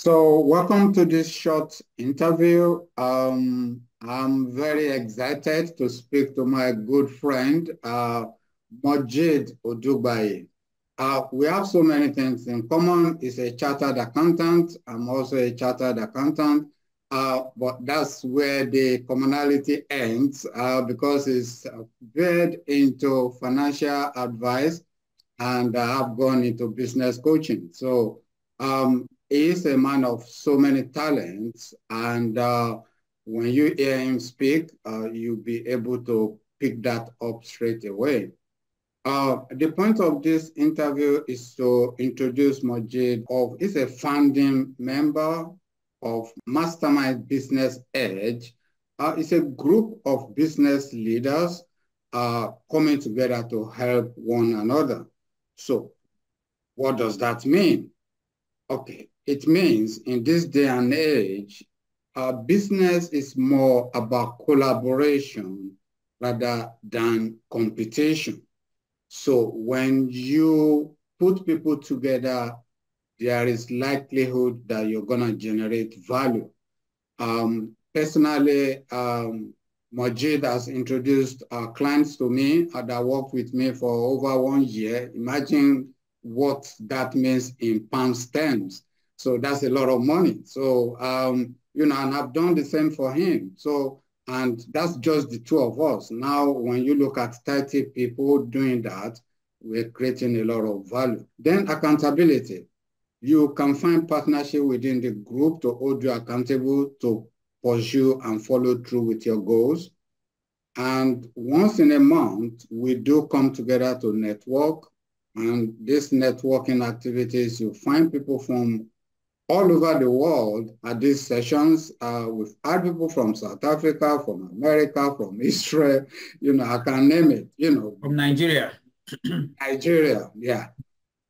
So welcome to this short interview. Um, I'm very excited to speak to my good friend, uh, Mojeed Odugbayi. Uh, we have so many things in common. He's a chartered accountant. I'm also a chartered accountant. Uh, but that's where the commonality ends uh, because he's very into financial advice and I have gone into business coaching. So um, is a man of so many talents, and uh, when you hear him speak, uh, you'll be able to pick that up straight away. Uh, the point of this interview is to introduce Mojeed of, he's a founding member of Mastermind Business Edge. Uh, it's a group of business leaders uh, coming together to help one another. So what does that mean? Okay, it means in this day and age, our business is more about collaboration rather than competition. So when you put people together, there is likelihood that you're to generate value. Um, personally, um, Mojeed has introduced uh, clients to me uh, that worked with me for over one year. Imagine what that means in pounds terms. So that's a lot of money. So, um, you know, and I've done the same for him. So, and that's just the two of us. Now, when you look at 30 people doing that, we're creating a lot of value. Then accountability. You can find partnership within the group to hold you accountable to pursue and follow through with your goals. And once in a month, we do come together to network. And these networking activities, you find people from all over the world at these sessions. Uh, we've had people from South Africa, from America, from Israel, you know, I can name it, you know. From Nigeria. Nigeria, yeah.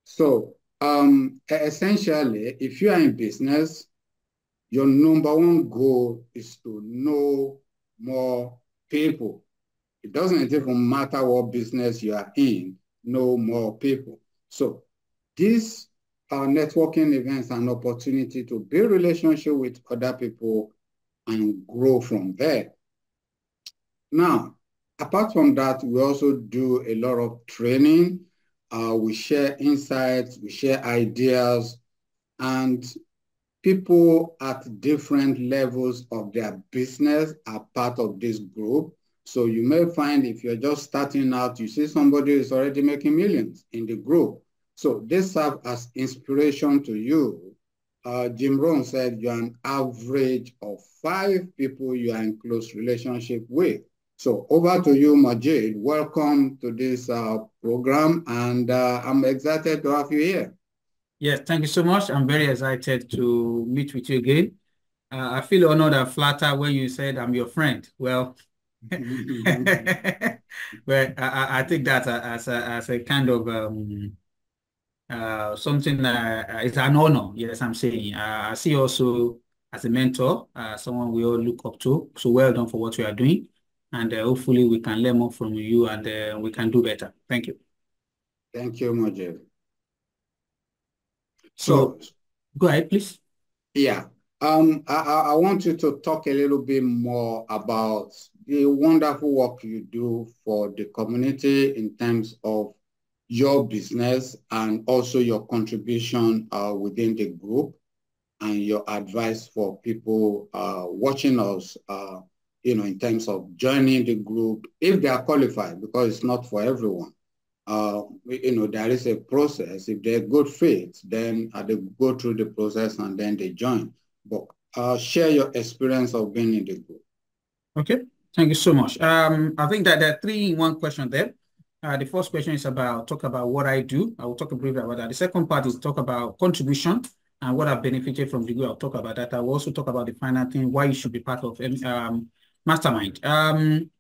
So um, essentially, if you are in business, your number one goal is to know more people. It doesn't even matter what business you are in, know more people. So these are networking events an opportunity to build relationship with other people and grow from there. Now, apart from that, we also do a lot of training. Uh, we share insights, we share ideas, and people at different levels of their business are part of this group. So you may find if you're just starting out, you see somebody is already making millions in the group. So they serve as inspiration to you. Uh, Jim Rohn said you're an average of five people you are in close relationship with. So over to you, Mojeed. Welcome to this uh, program, and uh, I'm excited to have you here. Yes, thank you so much. I'm very excited to meet with you again. Uh, I feel honored and flattered when you said I'm your friend. Well, well, I, I take that as a, as a kind of um, uh, something uh, it's an honor. Yes, I'm saying. Uh, I see also as a mentor, uh, someone we all look up to. So well done for what you are doing, and uh, hopefully we can learn more from you and uh, we can do better. Thank you. Thank you, Mojeed. So, so go ahead, please. Yeah. Um, I, I want you to talk a little bit more about the wonderful work you do for the community in terms of your business and also your contribution uh, within the group and your advice for people uh, watching us, uh, you know, in terms of joining the group, if they are qualified, because it's not for everyone uh, you know, there is a process. If they're good fit, then uh, they go through the process and then they join. But uh, share your experience of being in the group. Okay, thank you so much. Um, I think that there are three in one question there. Uh, the first question is about talk about what I do. I will talk briefly about that. The second part is talk about contribution and what I've benefited from the group. I'll talk about that. I will also talk about the final thing, why you should be part of um, Mastermind. Um,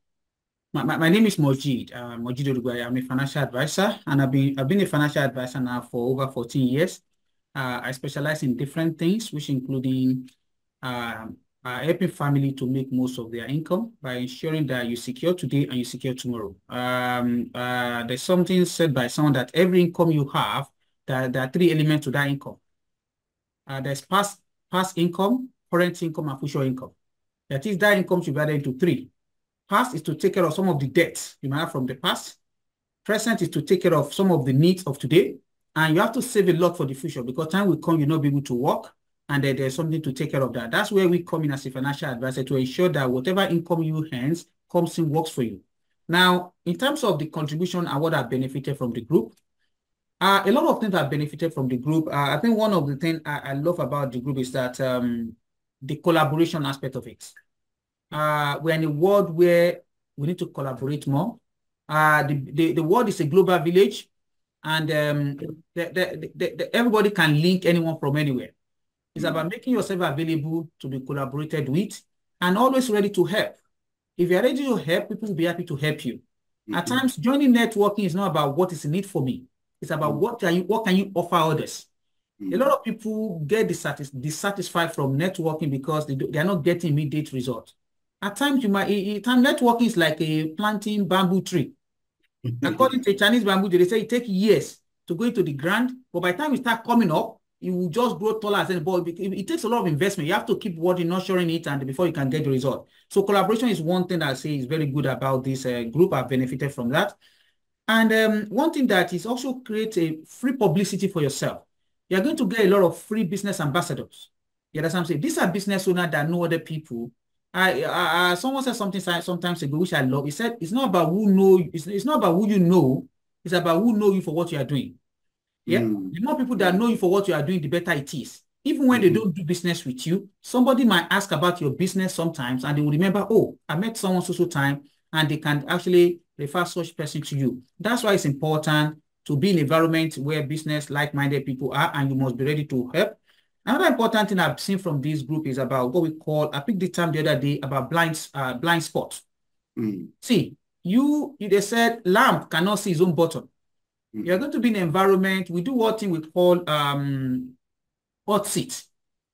my, my, my name is Mojeed, uh, Mojeed Odugbayi. I'm a financial advisor, and I've been I've been a financial advisor now for over 14 years. Uh, I specialize in different things, which including uh, uh, helping family to make most of their income by ensuring that you secure today and you secure tomorrow. Um, uh, there's something said by someone that every income you have, that there are three elements to that income. Uh, there's past past income, current income, and future income. That is, that income added into three. Past is to take care of some of the debts you might have from the past. Present is to take care of some of the needs of today. And you have to save a lot for the future because time will come, you'll not be able to work and then there's something to take care of that. That's where we come in as a financial advisor to ensure that whatever income you earn comes in works for you. Now, in terms of the contribution and what I've benefited from the group, uh, a lot of things have benefited from the group. Uh, I think one of the things I, I, love about the group is that um, the collaboration aspect of it. Uh, we're in a world where we need to collaborate more. Uh, the, the, the world is a global village, and um, the, the, the, everybody can link anyone from anywhere. It's mm -hmm. about making yourself available to be collaborated with and always ready to help. If you're ready to help, people will be happy to help you. Mm -hmm. At times, joining networking is not about what is in need for me. It's about mm -hmm. what can you what can you offer others. A lot of people get dissatis dissatisfied from networking because they, do, they are not getting immediate results. At times, you might time networking is like a planting bamboo tree. According to Chinese bamboo, they say it takes years to go into the ground, but by the time it start coming up, it will just grow taller as but it, takes a lot of investment. You have to keep watering, nurturing it, and before you can get the result. So collaboration is one thing that I say is very good about this uh, group. I've benefited from that. And um, one thing that is also create a free publicity for yourself. You're going to get a lot of free business ambassadors. Yeah, that's what I'm saying? These are business owners that know other people. I, I, I someone said something sometimes ago, which I love. He said, it's not about who know, it's, it's not about who you know, it's about who know you for what you are doing. Yeah. Mm. The more people that know you for what you are doing, the better it is. Even when mm. they don't do business with you, somebody might ask about your business sometimes and they will remember, oh, I met someone so so time, and they can actually refer such person to you. That's why it's important to be in an environment where business like-minded people are, and you must be ready to help. Another important thing I've seen from this group is about what we call, I picked the term the other day about blind, uh, blind spot. Mm. See, you, they said lamp cannot see his own bottom. Mm. You're going to be in an environment, we do what thing we call um, hot seat,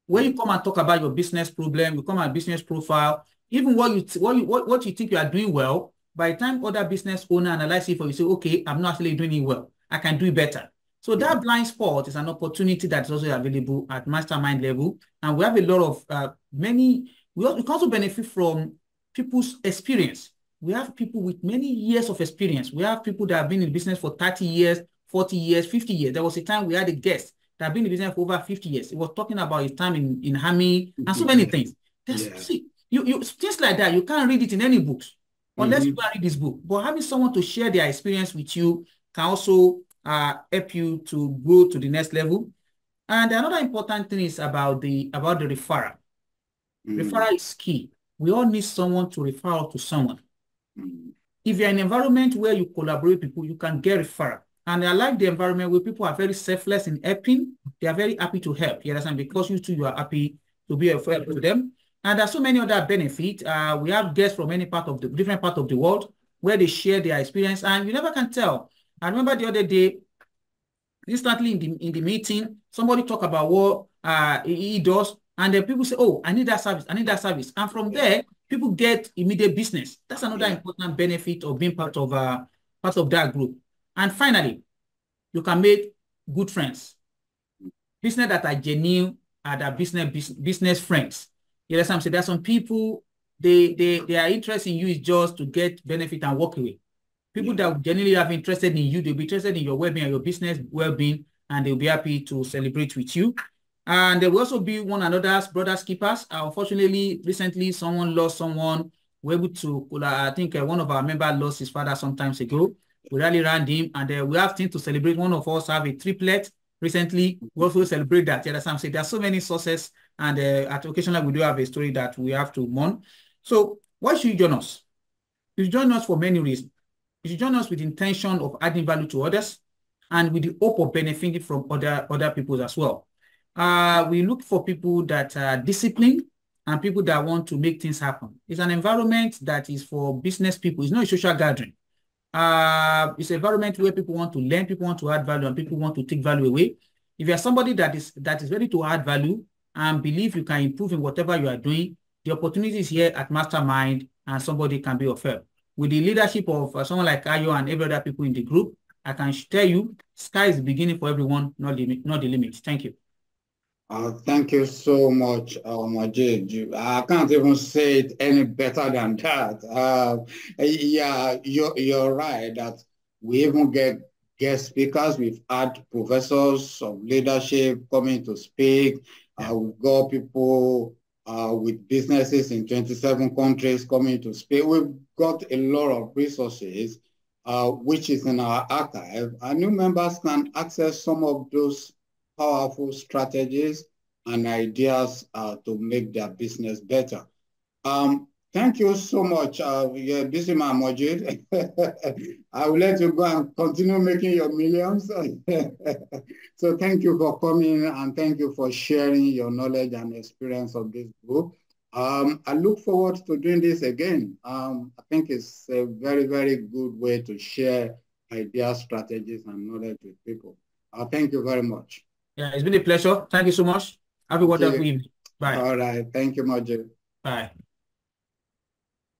where you come and talk about your business problem, you come and business profile, even what you, what you, what, what you think you are doing well, by the time other business owner analyze it for you, say, okay, I'm not actually doing it well. I can do it better. So that blind spot is an opportunity that is also available at mastermind level. And we have a lot of uh, many, we, also, we can also benefit from people's experience. We have people with many years of experience. We have people that have been in business for 30 years, 40 years, 50 years. There was a time we had a guest that had been in business for over 50 years. He was talking about his time in, in Army and so many things. Yeah. See, you, you, things like that, you can't read it in any books unless mm -hmm. you read this book. But having someone to share their experience with you can also uh, help you to go to the next level. And another important thing is about the about the referral. Mm. Referral is key. We all need someone to refer to someone. If you're in an environment where you collaborate with people, you can get referral. And I like the environment where people are very selfless in helping. They are very happy to help. You understand? Because you too, you are happy to be a help to them. And there's so many other benefits. Uh, we have guests from any part of the different part of the world where they share their experience, and you never can tell I remember the other day, instantly in the in the meeting, somebody talk about what uh, he does, and then people say, "Oh, I need that service. I need that service." And from there, people get immediate business. That's another yeah. important benefit of being part of uh, part of that group. And finally, you can make good friends, business that are genuine, are the business business friends. You know what I'm saying? There's some people they they their interest in you is just to get benefit and walk away. People yeah. that genuinely have interested in you, they'll be interested in your well-being and your business well-being, and they'll be happy to celebrate with you. And there will also be one another's brothers keepers. Uh, unfortunately, recently someone lost someone. We were able to, I think uh, one of our members lost his father some times ago. We rally around him, and uh, we have things to celebrate. One of us have a triplet recently. We also celebrate that. Yeah, that's There are so many sources, and uh, at occasionally we do have a story that we have to mourn. So why should you join us? You join us for many reasons. You join us with intention of adding value to others and with the hope of benefiting from other, other people as well. Uh, we look for people that are disciplined and people that want to make things happen. It's an environment that is for business people. It's not a social gathering. Uh, it's an environment where people want to learn, people want to add value, and people want to take value away. If you're somebody that is that is ready to add value and believe you can improve in whatever you are doing, the opportunity is here at Mastermind, and somebody can be of help with the leadership of uh, someone like Ayo and every other people in the group, I can tell you, sky is the beginning for everyone, not the, not the limit. Thank you. Uh, thank you so much, uh, Mojeed. I can't even say it any better than that. Uh, yeah, you're, you're right that we even get guest speakers. We've had professors of leadership coming to speak. Uh, we've got people uh, with businesses in 27 countries coming to speak. We've got a lot of resources, uh, which is in our archive. Our new members can access some of those powerful strategies and ideas uh, to make their business better. Um, thank you so much. Uh, you're busy, man, Mojeed. I will let you go and continue making your millions. so thank you for coming and thank you for sharing your knowledge and experience of this book. Um, I look forward to doing this again. Um, I think it's a very, very good way to share ideas, strategies, and knowledge with people. Uh, thank you very much. Yeah, it's been a pleasure. Thank you so much. Have a wonderful evening. Bye. All right. Thank you, Mojeed. Bye.